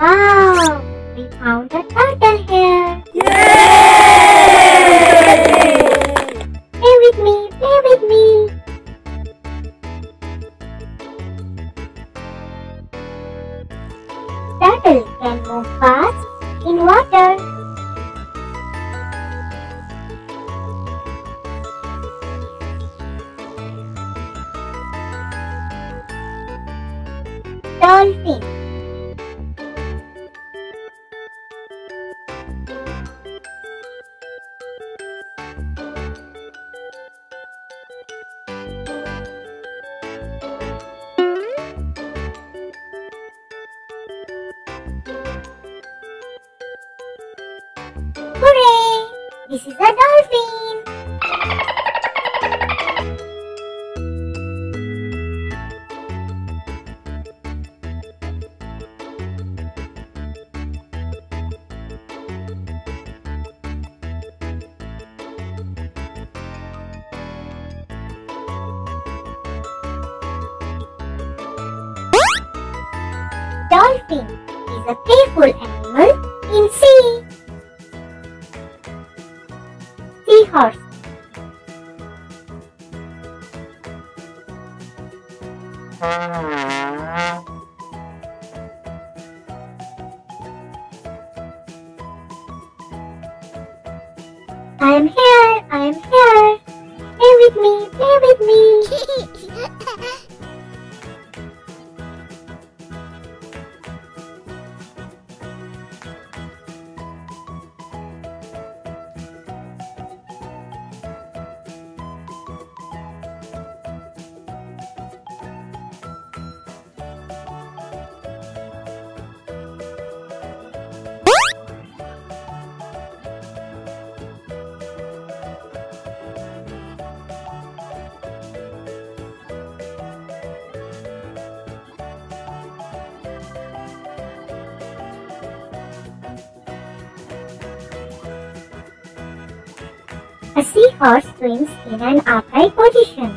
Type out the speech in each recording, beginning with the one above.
Wow! We found a turtle here. Yay! Play with me, play with me. Turtle can move fast in water. This is a dolphin. Dolphin is a playful animal Thank. A seahorse swims in an upright position.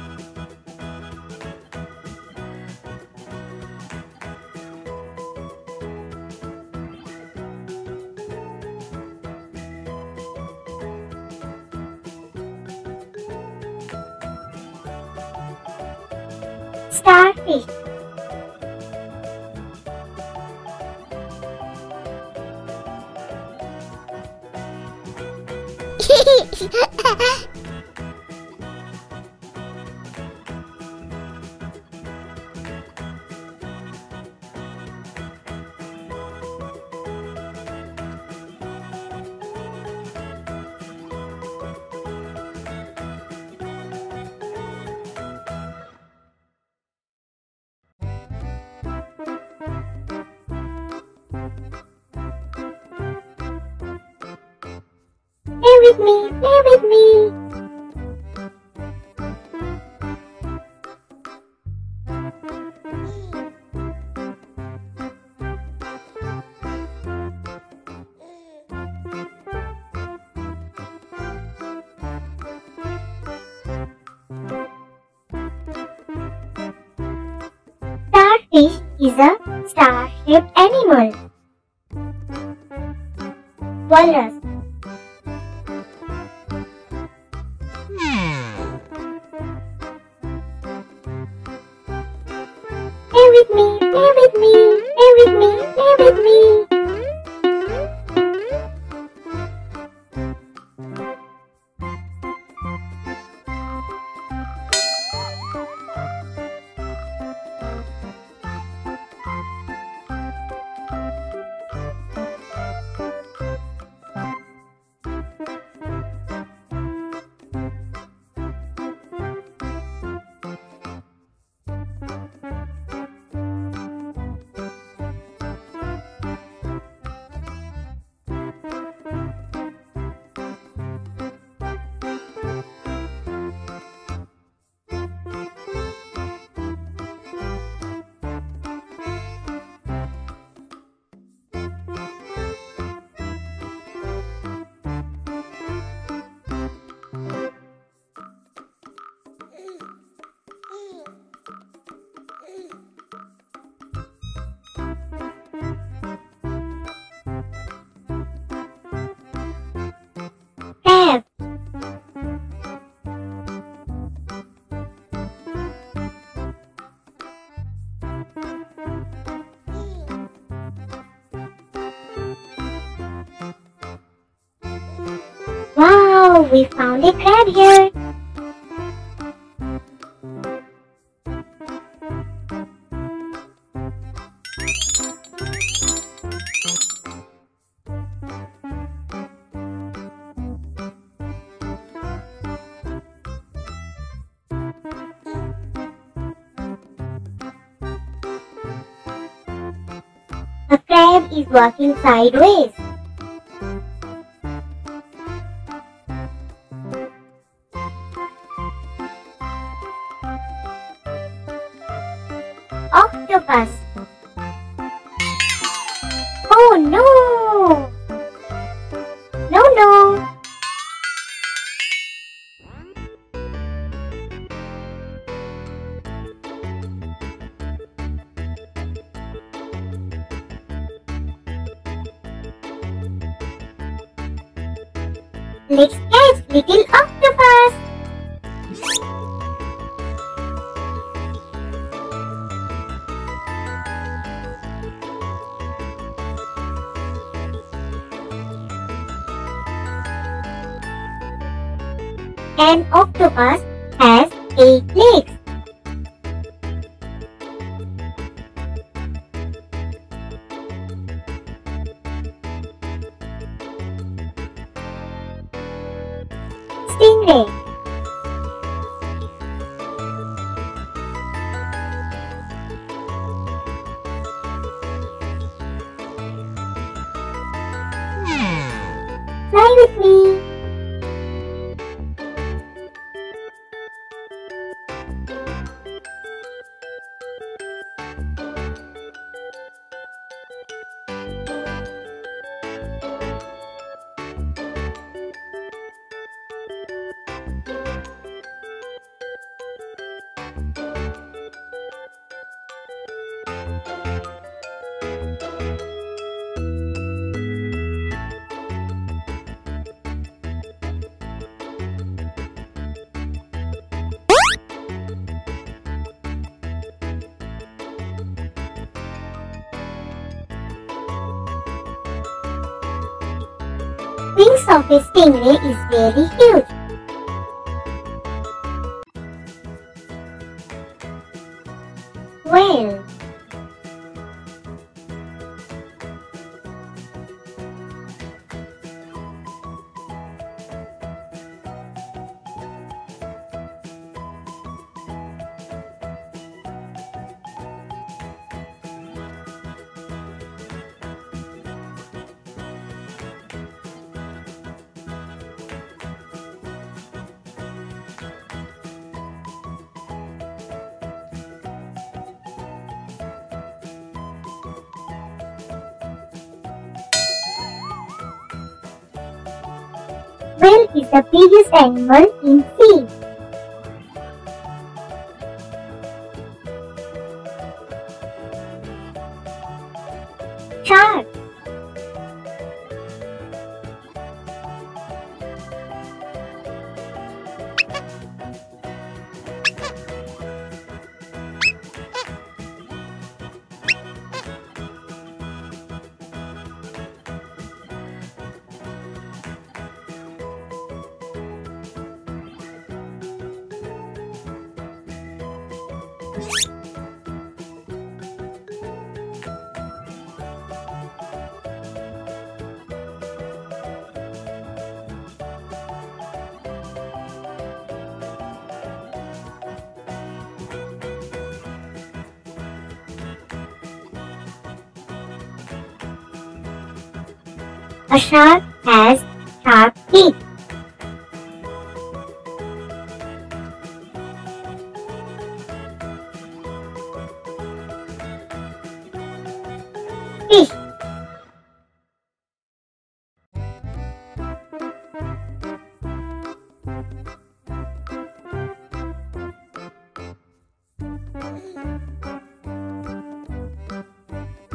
Starfish with me, with me. Starfish is a star-shaped animal. Walrus we found a crab here. A crab is walking sideways. Octopus. Oh no! No, no! Let's catch little octopus. An octopus has eight legs. Stingray. Fly with me. Wings of a stingray is very huge. Is the biggest animal in sea. Shark A shark has sharp teeth.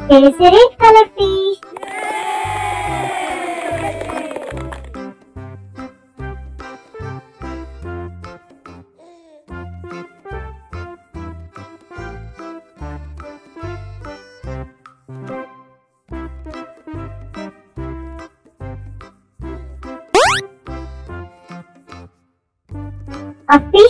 There is a red color fish. A fish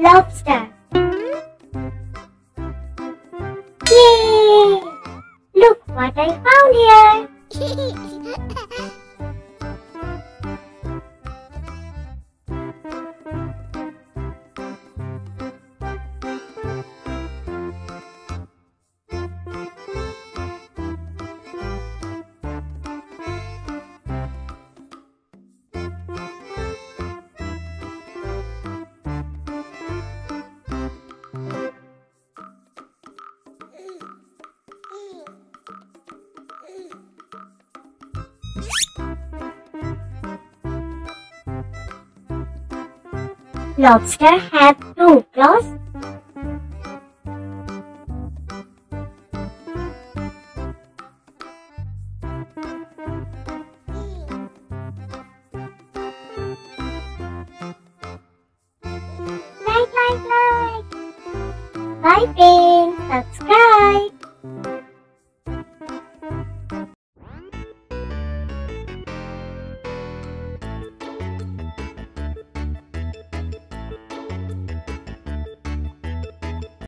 Lobster. Yay! Look what I found here. Lobster have two claws. Like, like, like. Bye, friends. Subscribe.